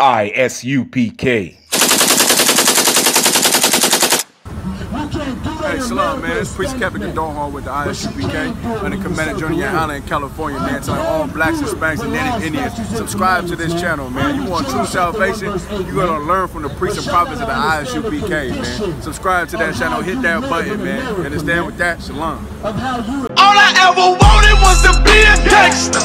ISUPK. Hey, Salam, man. It's Priest Captain Condon with the ISUPK on the Commander Journey in California, man. Telling all blacks, Hispanics, and Native Indians, subscribe to this channel, man. You want true salvation, you're going to learn from the priests and prophets of the ISUPK, man. Subscribe to that channel, hit that button, man. and Understand with that? Shalom. All I ever wanted was to be a gangster.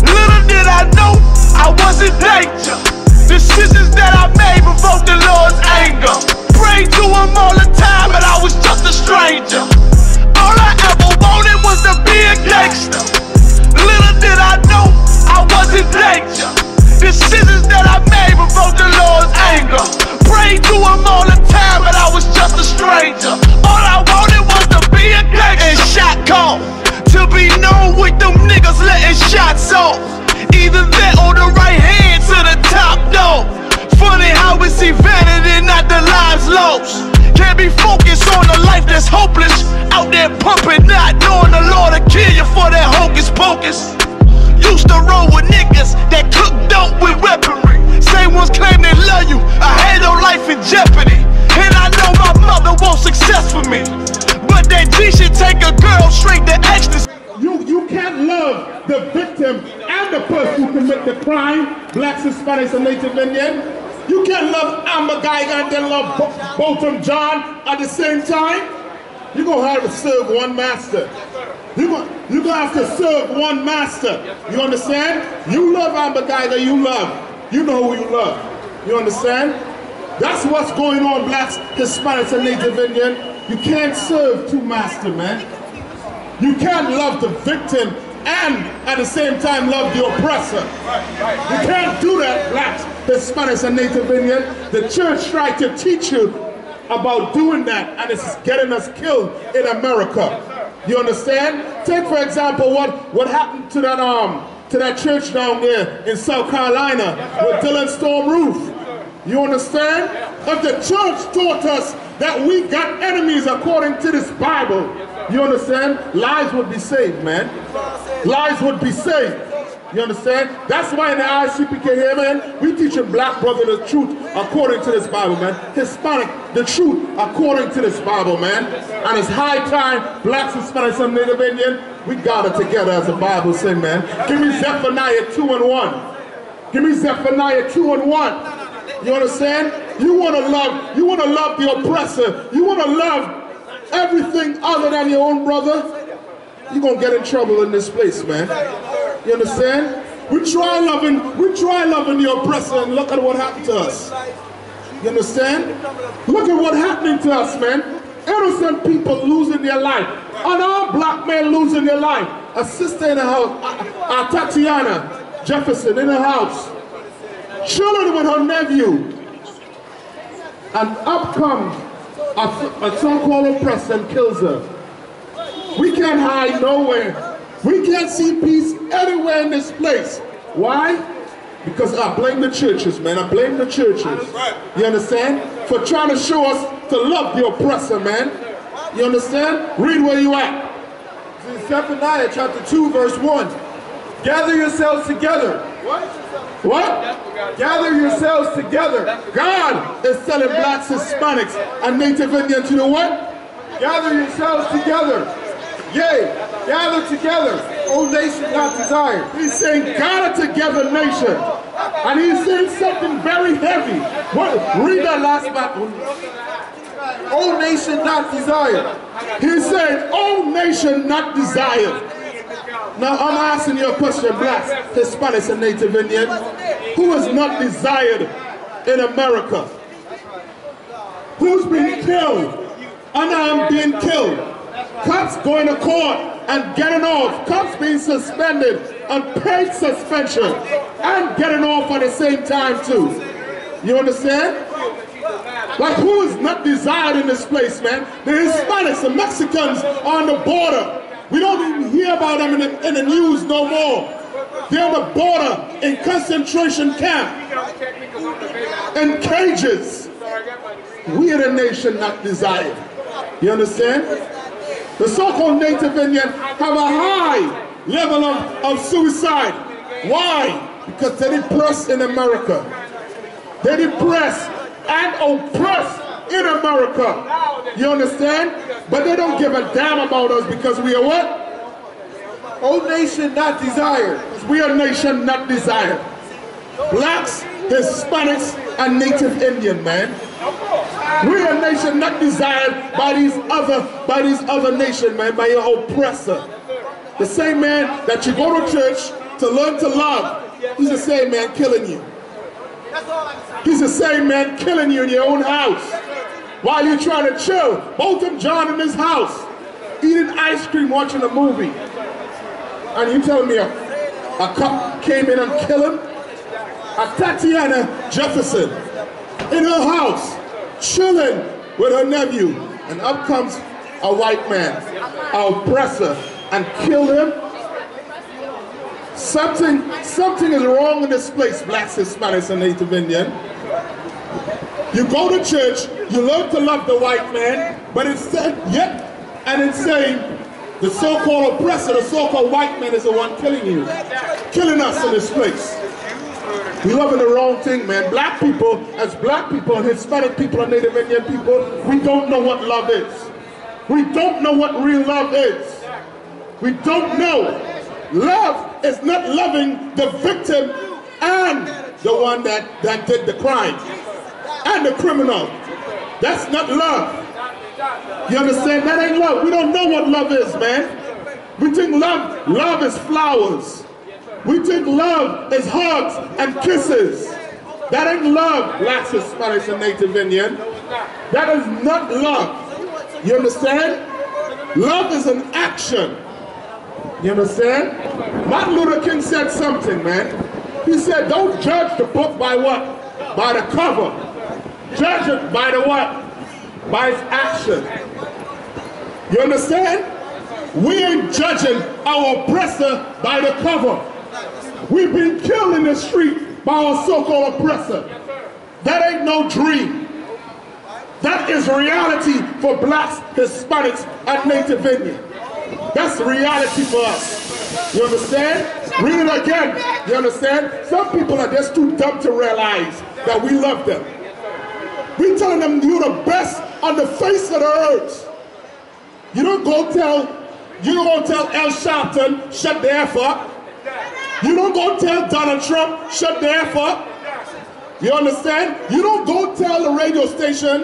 Little did I know I was in danger. Decisions that I made provoked the Lord's anger. Prayed to him all the time, but I was just a stranger. All I ever wanted was to be a gangster. Little did I know I was in danger. Decisions that I made provoked the Lord's anger. Prayed to him all the time, but I was just a stranger. All I wanted was to be a lost. Can't be focused on a life that's hopeless. Out there pumping, not knowing the Lord will kill you for that hocus pocus. Used to roll with niggas that cook dope with weaponry. Same ones claim they love you. I had your life in jeopardy. And I know my mother wants success for me. But that G should take a girl straight to ecstasy. You, you can't love the victim and the person who commit the crime, blacks, Hispanics, and Native Indian. You can't love Amber Guyger and then love Bo- Botham Jean at the same time. You're going to have to serve one master. You're going you're gonna have to serve one master. You understand? You love Amber Guyger, you love. You know who you love. You understand? That's what's going on, blacks, Hispanics, and Native Indian. You can't serve two masters, man. You can't love the victim and at the same time love the oppressor. You can't do that, blacks, Hispanics, and Native Indian. The church tried to teach you about doing that, and it's getting us killed in America. You understand? Take for example what what happened to that um to that church down there in South Carolina with Dylann Storm Roof. You understand? If the church taught us that we got enemies according to this Bible, you understand? Lives would be saved, man. Lives would be saved. You understand? That's why in the ISUPK here, man, we teaching black brother the truth according to this Bible, man. Hispanic, the truth according to this Bible, man. And it's high time, blacks, Hispanics, and Native Indian, we got it together as the Bible say, man. Give me Zephaniah 2 and 1. Give me Zephaniah 2 and 1. You understand? You want to love, you want to love the oppressor. You want to love everything other than your own brother. You're going to get in trouble in this place, man. You understand? We try loving, we try loving the oppressor and look at what happened to us. You understand? Look at what happening to us, man. Innocent people losing their life. Unarmed black men losing their life. A sister in the house, uh, uh, Tatiana Jefferson in the house. Chilling with her nephew. And up comes a, a so-called oppressor kills her. We can't hide nowhere. We can't see peace anywhere in this place. Why? Because I blame the churches, man. I blame the churches. You understand? For trying to show us to love the oppressor, man. You understand? Read where you at. Zephaniah chapter 2, verse 1. Gather yourselves together. What? Gather yourselves together. God is telling blacks, Hispanics, and Native Indian to do what? Gather yourselves together. Yea, gather together, O nation not desired. He's saying gather together nation. And he's saying something very heavy. What? Read that last part. O nation not desired. He's saying, oh nation not desired. Now I'm asking you a question, blacks, Hispanics, and Native Indian. Who is not desired in America? Who's been killed? Unarmed being killed. Cops going to court and getting off. Cops being suspended on paid suspension and getting off at the same time too. You understand? Like who is not desired in this place, man? The Hispanics, the Mexicans on the border. We don't even hear about them in the, in the news no more. They're the border in concentration camp, in cages. We are the nation not desired. You understand? The so-called Native Indian have a high level of, of suicide. Why? Because they're depressed in America. They're depressed and oppress in America. You understand? But they don't give a damn about us because we are what? O nation not desired. We are nation not desired. Blacks, Hispanics, and Native Indian, man. We are nation not desired by these other by these other nation, man, by your oppressor. The same man that you go to church to learn to love, he's the same man killing you. He's the same man killing you in your own house while you're trying to chill. Botham Jean in his house, eating ice cream, watching a movie. And you tell me a, a cop came in and killed him? A Tatiana Jefferson in her house, chilling with her nephew. And up comes a white man, an oppressor, and killed him. Something, something is wrong in this place, blacks, Hispanics, and Native Indian. You go to church, you learn to love the white man, but instead, yet, and it's saying, the so-called oppressor, the so-called white man is the one killing you, killing us in this place. We loving the wrong thing, man. Black people, as black people and Hispanic people and Native Indian people, we don't know what love is. We don't know what real love is. We don't know. Love is not loving the victim and the one that, that did the crime and the criminal. That's not love. You understand? That ain't love. We don't know what love is, man. We think love, love is flowers. We think love is hugs and kisses. That ain't love, blacks, Hispanics, and Native Indian. That is not love. You understand? Love is an action. You understand? Martin Luther King said something, man. He said, don't judge the book by what? By the cover. Judge it by the what? By its action. You understand? We ain't judging our oppressor by the cover. We've been killed in the street by our so-called oppressor. That ain't no dream. That is reality for blacks, Hispanics, and Native Indian. That's reality for us. You understand? Read it again. You understand? Some people are just too dumb to realize that we love them. We're telling them you're the best on the face of the earth. You don't go tell, you don't go tell Al Sharpton, shut the F up. You don't go tell Donald Trump, shut the F up. You understand? You don't go tell the radio station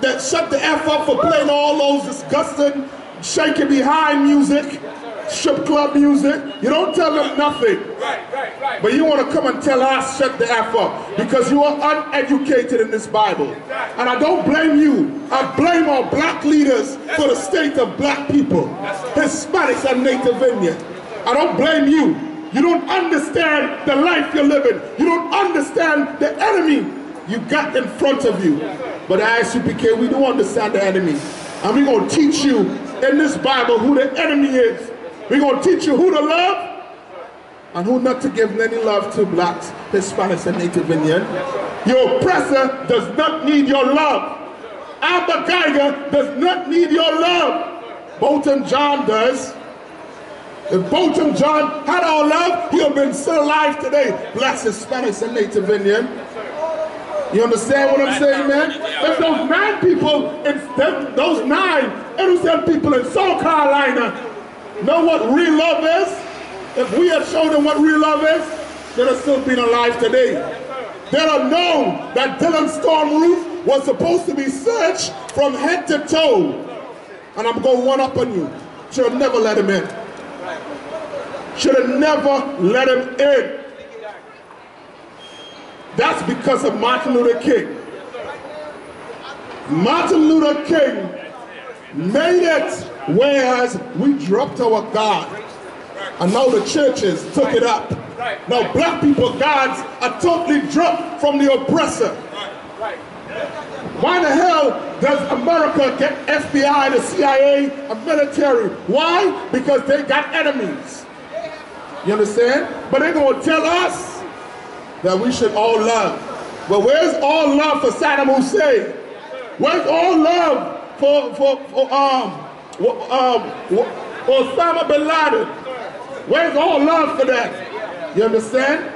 that shut the F up for playing all those disgusting, shaking behind music, strip club music. You don't tell them nothing. But you want to come and tell us shut the F up because you are uneducated in this Bible. And I don't blame you. I blame our black leaders for the state of black people, Hispanics and Native Indian. I don't blame you. You don't understand the life you're living. You don't understand the enemy you got in front of you. But at ISUPK, we do understand the enemy. And we're going to teach you in this Bible who the enemy is. We're going to teach you who to love and who not to give any love to blacks, Hispanics, and Native Indian. Your oppressor does not need your love. Amber Guyger does not need your love. Botham Jean does. If Botham Jean had our love, he would have been still alive today. Blacks, Hispanics, and Native Indian. You understand what I'm saying, man? If those nine people, if those nine innocent people in South Carolina know what real love is, if we had shown them what real love is, they'd have still been alive today. They'd have known that Dylann Storm Roof was supposed to be searched from head to toe. And I'm going one up on you. Should have never let him in. Should have never let him in. That's because of Martin Luther King. Martin Luther King made it whereas we dropped our God. And now the churches took it up. Now black people gods are totally dropped from the oppressor. Why the hell does America get FBI, the CIA, a military? Why? Because they got enemies. You understand? But they're going to tell us that we should all love. But where's all love for Saddam Hussein? Where's all love for, for, for um, um, Osama bin Laden? Where's all love for that? You understand?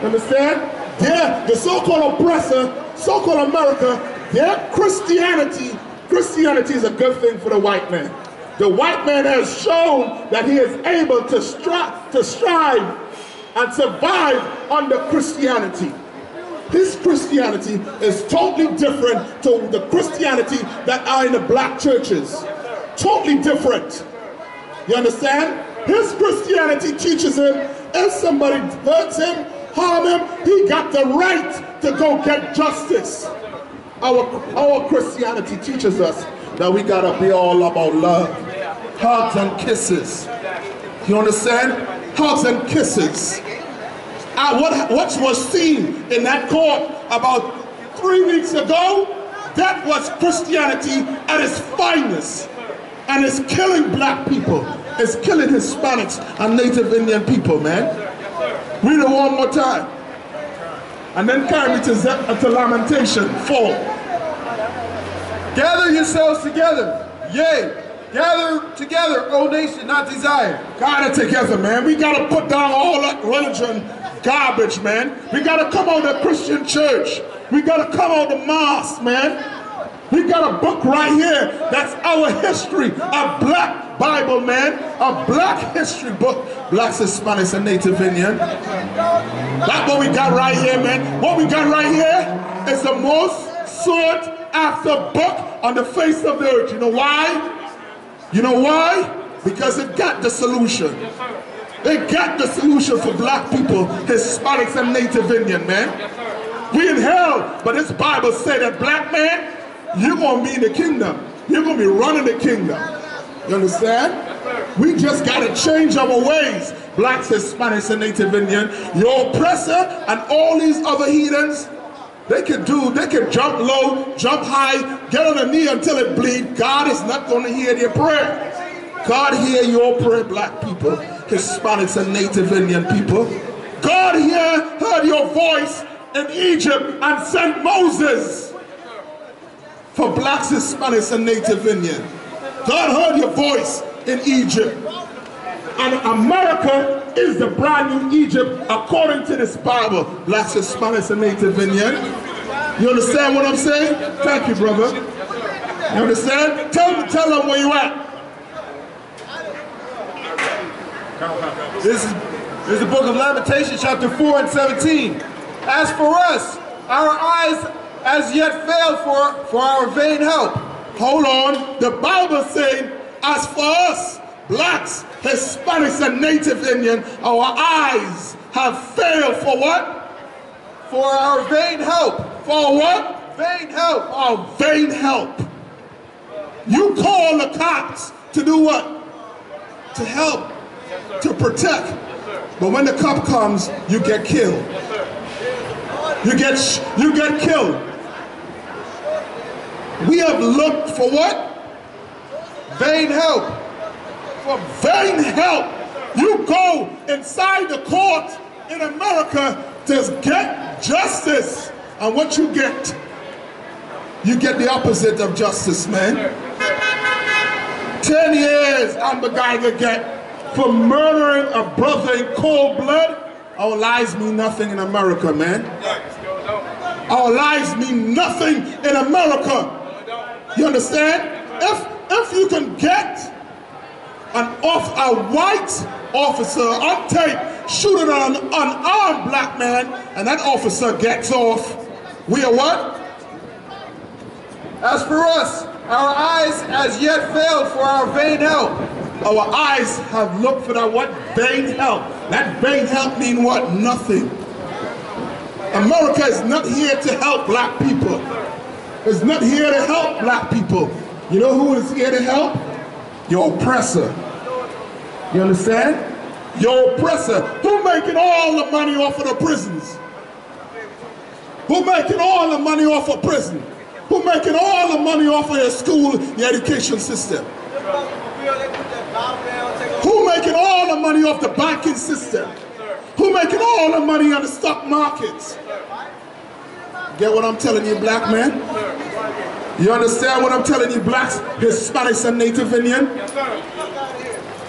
You understand? their, the so-called oppressor, so-called America, their Christianity, Christianity is a good thing for the white man. The white man has shown that he is able to, stri to strive and survive under Christianity. His Christianity is totally different to the Christianity that are in the black churches. Totally different. You understand? His Christianity teaches him if somebody hurts him, harm him, he got the right to go get justice. Our, our Christianity teaches us that we gotta be all about love. Hugs and kisses. You understand? Hugs and kisses. What, what was seen in that court about three weeks ago, that was Christianity at its finest. And it's killing black people. It's killing Hispanics and Native Indian people, man. Read it one more time. And then carry me to, uh, to Lamentation 4. Gather yourselves together. Yea, gather together, O nation not desire. Gather together, man. We gotta put down all that religion garbage, man. We gotta come on the Christian church. We gotta come on the mosque, man. We got a book right here. That's our history. A black Bible, man. A black history book. Blacks, Hispanics, and Native Indian. That's what we got right here, man. What we got right here is the most sought after book on the face of the earth. You know why? You know why? Because it got the solution. They got the solution for black people, Hispanics and Native Indian, man. We in hell, but this Bible said that black man, you're gonna be in the kingdom. You're gonna be running the kingdom. You understand? We just gotta change our ways. Blacks, Hispanics, and Native Indian. Your oppressor and all these other heathens, they can do, they can jump low, jump high, get on a knee until it bleed. God is not going to hear their prayer. God hear your prayer, black people, Hispanics and Native Indian people. God here heard your voice in Egypt and sent Moses for blacks, Hispanics, and Native Indian. God heard your voice in Egypt. And America is the brand new Egypt according to this Bible. Blacks, Hispanics, and Native Indian. You understand what I'm saying? Thank you, brother. You understand? Tell tell them where you at. This is, this is the book of Lamentation, chapter 4 and 17. As for us, our eyes as yet fail for, for our vain help. Hold on. The Bible saying, as for us, blacks, Hispanics, and Native Indian, our eyes have failed for what? For our vain help. For what? Vain help. Our vain help. You call the cops to do what? To help, to protect. But when the cop comes, you get killed. You get you get killed. We have looked for what? Vain help. For vain help. You go inside the court in America to get justice. And what you get? You get the opposite of justice, man. Ten years Amber Guyger get for murdering a brother in cold blood. Our lives mean nothing in America, man. Our lives mean nothing in America. You understand? If if you can get an off a white officer on tape shooting an unarmed black man, and that officer gets off, we are what? As for us, our eyes as yet failed for our vain help. Our eyes have looked for that what? Vain help. That vain help mean what? Nothing. America is not here to help black people. It's not here to help black people. You know who is here to help? Your oppressor. You understand? Your oppressor. Who making all the money off of the prisons? Who making all the money off of prison? Who making all the money off of your school, your education system? Who making all the money off the banking system? Who making all the money on the stock markets? Get what I'm telling you, black man? You understand what I'm telling you, blacks, Hispanics, and Native Indian?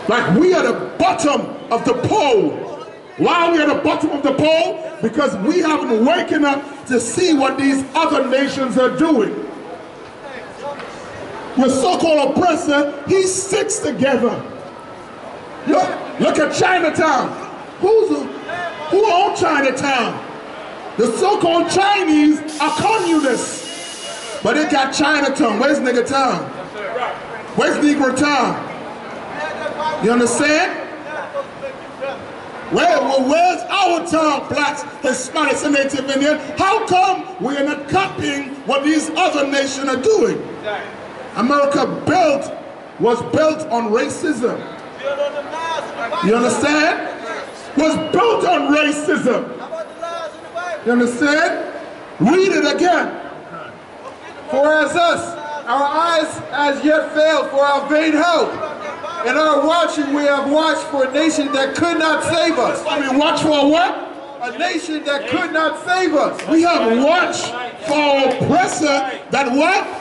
Like we are the bottom of the pole. Why are we at the bottom of the pole? Because we haven't waken up to see what these other nations are doing. Your so-called oppressor, he sticks together. Look, look at Chinatown. Who's who owns Chinatown? The so-called Chinese are communists. But they got Chinatown. Where's Nigger Town? Where's Negro Town? You understand? Where, well, where's our town, blacks, Hispanics, and Native Indian? How come we are not copying what these other nations are doing? America built, was built on racism. You understand? Was built on racism. You understand? Read it again. For as us, our eyes as yet failed for our vain hope. In our watching we have watched for a nation that could not save us. I mean, watch for what? A nation that could not save us. We have watched for our oppressor that what?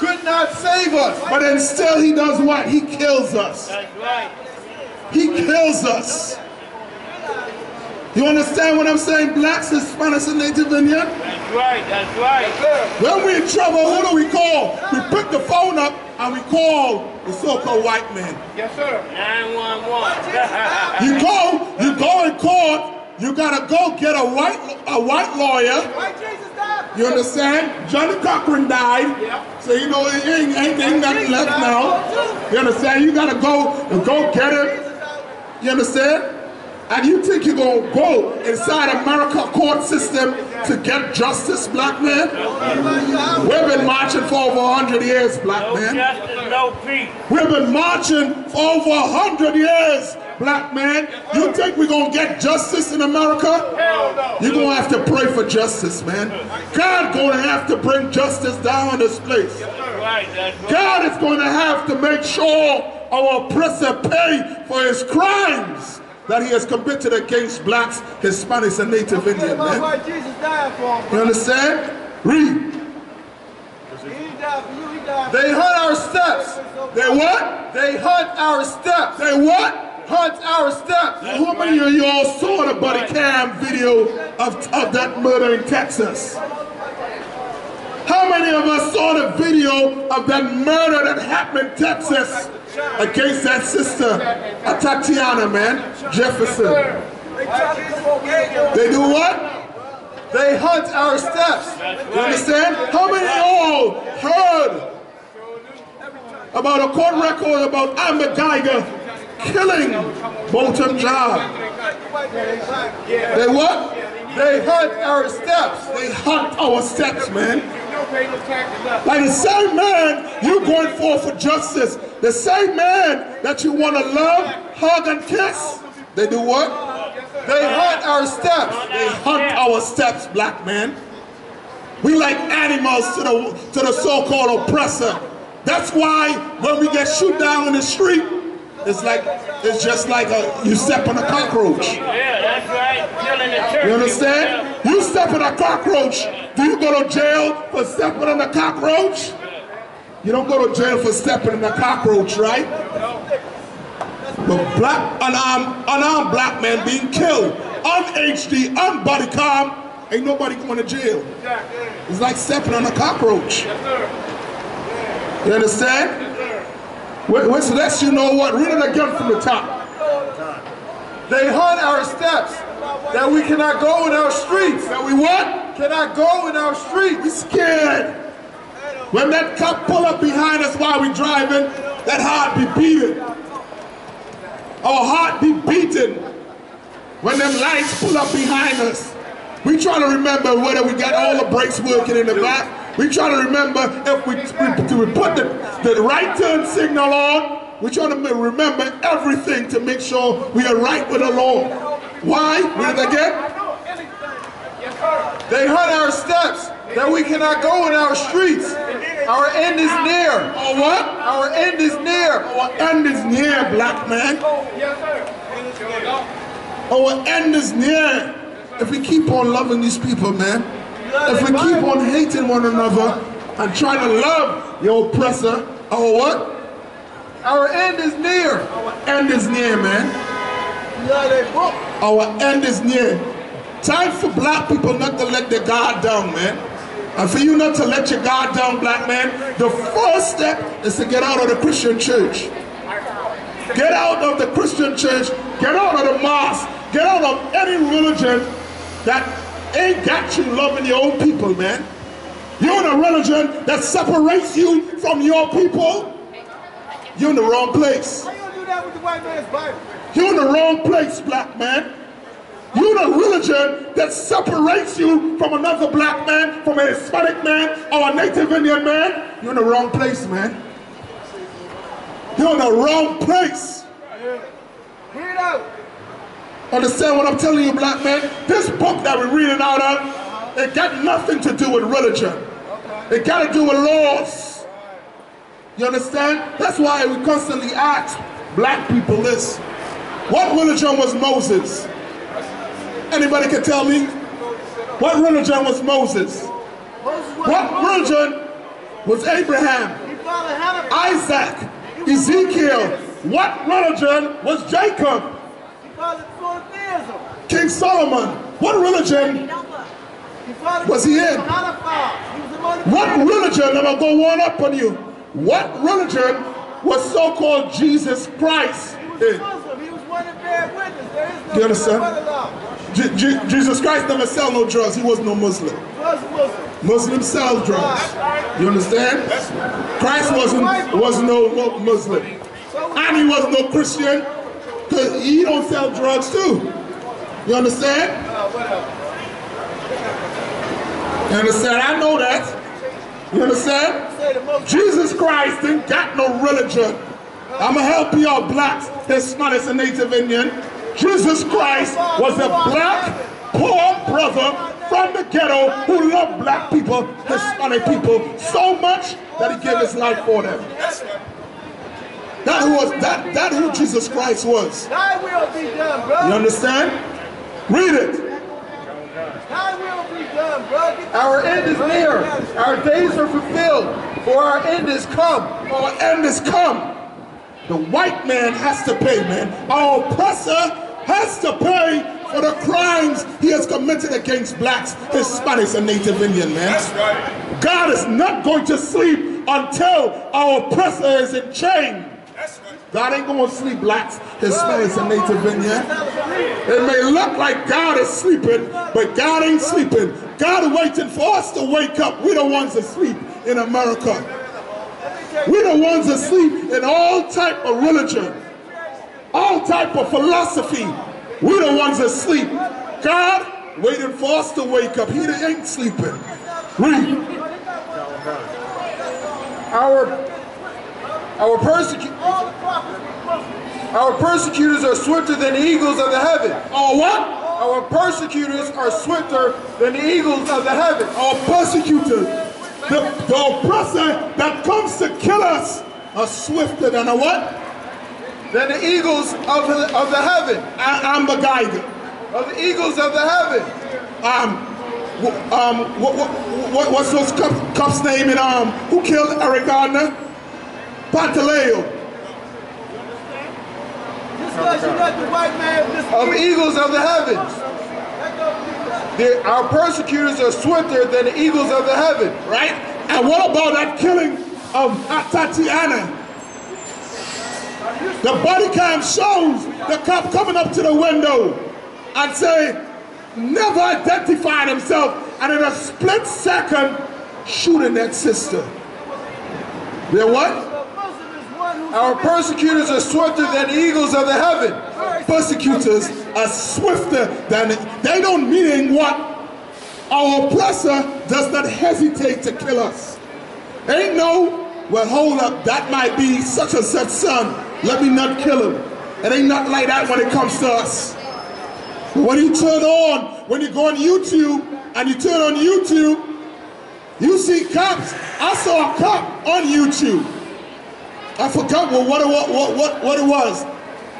Could not save us. But then still he does what? He kills us. That's right. He kills us. You understand what I'm saying? Blacks, Hispanics, and Native Indian? That's right. That's right. When we're in trouble, who do we call? We pick the phone up and we call the so-called white man. Yes, sir. 911. You go, you go in court, you gotta go get a white a white lawyer. You understand? Johnnie Cochran died. So you know ain't, ain't, ain't nothing left now. You understand? You gotta go and go get it. You understand? And you think you're gonna go inside America court system to get justice, black man? We've been marching for over 100 years, black no man. justice, no peace. We've been marching for over a hundred years, black man. You think we're gonna get justice in America? Hell no. You're gonna have to pray for justice, man. God gonna have to bring justice down in this place. That's right. That's right. God is gonna have to make sure our oppressor pay for his crimes that he has committed against blacks, Hispanics, and Native Indian, man. Jesus died for him. You understand? Read. He died for you, he died They hunt our steps. They what? They hunt our steps. They what? Hunt our steps. How many of y'all saw the body cam video of, of that murder in Texas? How many of us saw the video of that murder that happened in Texas against that sister, Tatiana, man, Jefferson? They do what? They hunt our steps. You understand? How many of y'all heard about a court record about Amber Guyger killing Botham Jean? They what? They hunt our steps. They hunt our steps, man. Like the same man you're going for for justice, the same man that you want to love, hug, and kiss, they do what? They hunt our steps. They hunt our steps, black man. We like animals to the to the so-called oppressor. That's why when we get shoot down in the street, it's like it's just like a, you step on a cockroach. Yeah, that's right. Killing the church. You understand? You step on a cockroach, do you go to jail for stepping on a cockroach? You don't go to jail for stepping on a cockroach, right? But black, unarmed, unarmed black men being killed on HD, on body cam, ain't nobody going to jail. It's like stepping on a cockroach. You understand? So that's you know what? Read it again from the top. They hunt our steps. That we cannot go in our streets. That we what? Cannot go in our streets. We scared. When that cop pull up behind us while we driving, that heart be beating. Our heart be beating. When them lights pull up behind us. We try to remember whether we got all the brakes working in the back. We try to remember if we, we, we put the, the right turn signal on. We try to remember everything to make sure we are right with the law. Why? Read it again. They hurt our steps. That we cannot go in our streets. Our end is near. Or what? Our end is near. Our end is near, black man. Our end is near. If we keep on loving these people, man. If we keep on hating one another and trying to love your oppressor, our what? Our end is near. Our end is near, man. Our end is near. Time for black people not to let their guard down, man. And for you not to let your guard down, black man, the first step is to get out of the Christian church. Get out of the Christian church. Get out of the mosque. Get out of any religion that ain't got you loving your own people, man. You're in a religion that separates you from your people. You're in the wrong place. How you gonna do that with the white man's Bible? You're in the wrong place, black man. You're in a religion that separates you from another black man, from a Hispanic man, or a Native Indian man. You're in the wrong place, man. You're in the wrong place. Hear it out. Understand what I'm telling you, black man? This book that we're reading out of, it got nothing to do with religion. It got to do with laws. You understand? That's why we constantly ask black people this. What religion was Moses? Anybody can tell me? What religion was Moses? What religion was Abraham? He followed Hannah. Isaac? Ezekiel? What religion was Jacob? King Solomon? What religion Was he in? What religion, I'm gonna go one up on you. What religion was so-called Jesus Christ in? No You understand? Je- Je- Jesus Christ never sell no drugs. He was no Muslim. Muslims sell drugs. You understand? Christ wasn't was no no Muslim, and he was no Christian because he don't sell drugs too. You understand? You understand? I know that. You understand? Say the most Jesus Christ ain't got no religion. I'ma help y'all blacks, Hispanics, and Native Indian. Jesus Christ was a black, poor brother from the ghetto who loved black people, Hispanic people, so much that he gave his life for them. That who was that that who Jesus Christ was. Thy will be done, bro. You understand? Read it. Thy will be done, bro. Our end is near. Our days are fulfilled, for our end is come. Our end is come. The white man has to pay, man. Our oppressor has to pay for the crimes he has committed against blacks, Hispanics, and Native Indian, man. That's right. God is not going to sleep until our oppressor is in chain. God ain't to sleep, blacks, Hispanics, and Native Indian. It may look like God is sleeping, but God ain't sleeping. God waiting for us to wake up. We're the ones asleep in America. We're the ones asleep in all type of religion, all type of philosophy. We're the ones asleep. God waiting for us to wake up. He ain't sleeping. Read. Our our persecu- our persecutors are swifter than the eagles of the heaven. Our what? Our persecutors are swifter than the eagles of the heaven. Our persecutors, the, the oppressor that comes to kill us, are swifter than a what? Than the eagles of the, of the heaven. I, I'm the Geiger. Of the eagles of the heaven. Um, um, what, what, what, what's those cup, cups name in um, who killed Eric Garner? Pantaleo. Just because you let the white man of eagles of the heavens. The, our persecutors are swifter than the eagles of the heaven. right? And what about that killing of Tatiana? The body cam shows the cop coming up to the window and say, never identified himself, and in a split second, shooting that sister. They're what? Our persecutors are swifter than eagles of the heaven. Persecutors are swifter than they don't mean what? Our oppressor does not hesitate to kill us. Ain't no, well, hold up, that might be such and such son. Let me not kill him. It ain't nothing like that when it comes to us. But when you turn on, when you go on YouTube and you turn on YouTube, you see cops. I saw a cop on YouTube. I forgot what, what, what, what, what it was.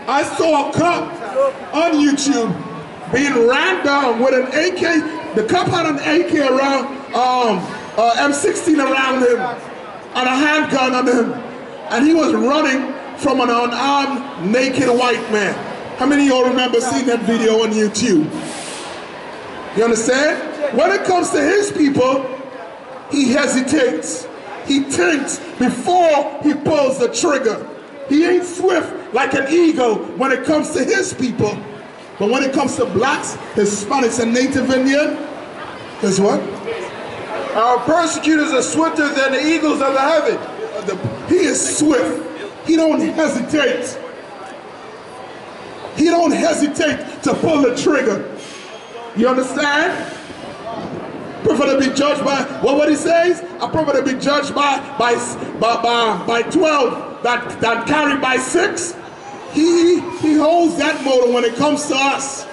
I saw a cop on YouTube being ran down with an AK. The cop had an AK around, um, uh, M16 around him, and a handgun on him, and he was running from an unarmed, naked white man. How many of y'all remember seeing that video on YouTube? You understand? When it comes to his people, he hesitates. He thinks before he pulls the trigger. He ain't swift like an eagle when it comes to his people. But when it comes to blacks, Hispanics, and Native Indian, guess what? Our persecutors are swifter than the eagles of the heaven. He is swift. He don't hesitate. He don't hesitate to pull the trigger. You understand? Prefer to be judged by what what he says? I prefer to be judged by by by by, by 12 that that carried by six. He he holds that motor when it comes to us.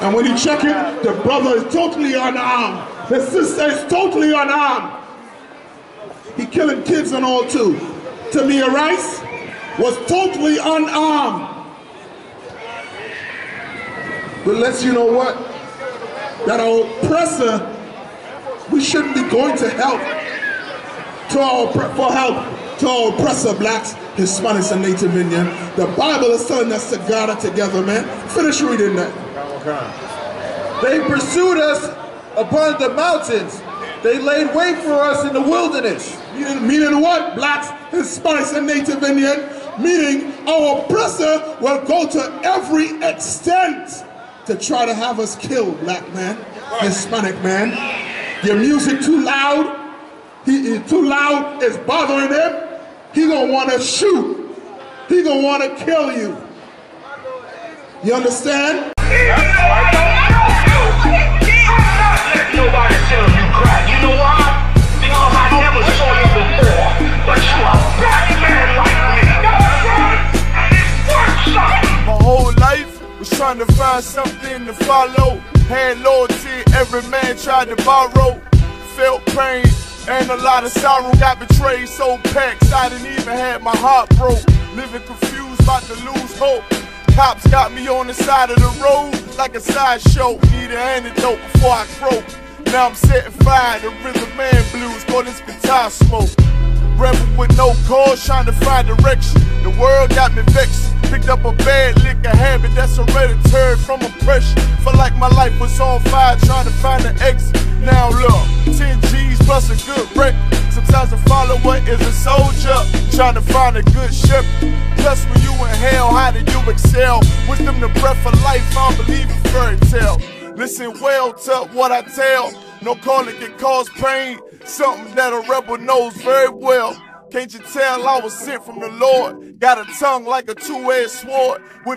And when you check it, the brother is totally unarmed. The sister is totally unarmed. He killing kids and all too. Tamir Rice was totally unarmed. But let's you know what? That our oppressor, we shouldn't be going to help to our for help to our oppressor blacks, Hispanics, and Native Indian. The Bible is telling us to gather together, man. Finish reading that. They pursued us upon the mountains. They laid wait for us in the wilderness. Meaning what? Blacks, Hispanics, and Native Indian. Meaning our oppressor will go to every extent to try to have us killed, black man, Hispanic man. Your music too loud. He, he too loud is bothering him. He gonna want to shoot. He gonna want to kill you. You understand? Trying to find something to follow. Had loyalty, every man tried to borrow. Felt pain and a lot of sorrow. Got betrayed, so packed, I didn't even have my heart broke. Living confused, about to lose hope. Cops got me on the side of the road like a sideshow. Need an antidote before I croak. Now I'm setting fire to rhythm man blues, call this guitar smoke. Rebel with no cause, trying to find direction. The world got me vexed. Picked up a bad liquor habit that's hereditary from oppression. Felt like my life was on fire, trying to find an exit. Now look, 10 G's plus a good wreck. Sometimes a follower is a soldier, trying to find a good shepherd. Plus, when you in hell, how do you excel? Wisdom the breath of life, I believe in fairy tale. Listen well to what I tell. No calling can cause pain. Something that a rebel knows very well. Can't you tell I was sent from the Lord? Got a tongue like a two-edged sword. With